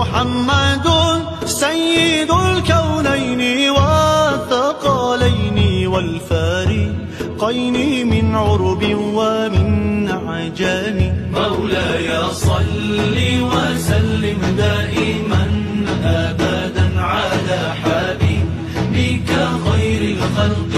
محمد سيد الكونين والثقلين والفارقين من عرب ومن عجم مولاي صل وسلم دائما أبدا على حبيبك خير الخلق.